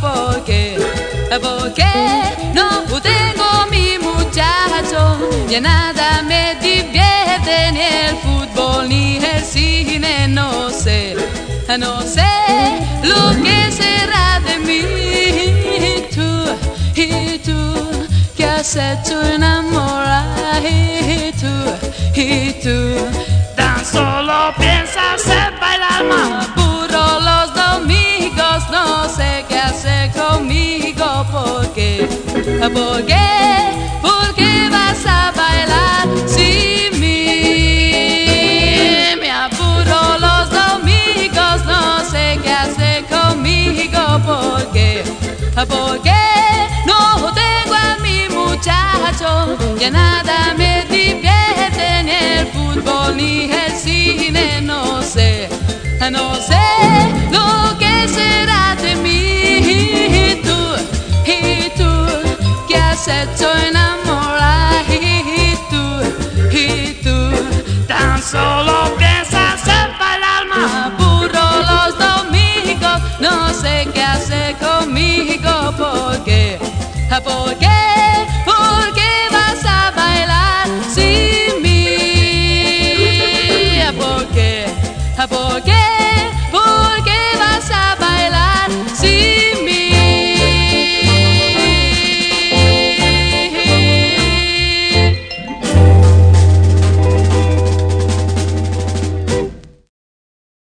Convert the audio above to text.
porque, porque no tengo mi muchacho, ya nada me divierte ni el fútbol ni el cine, no sé, no sé lo que será de mí. Y tú, y tú, que has hecho enamorar, porque, porque vas a bailar sin mí. Me apuro los domingos, no sé qué hacer conmigo, porque, porque no tengo a mi muchacho, ya nada me divierte ni el fútbol ni el cine, no sé, no sé solo piensas en bailar más burro los domingos. No sé qué hacer conmigo, porque, porque. ¿Por qué?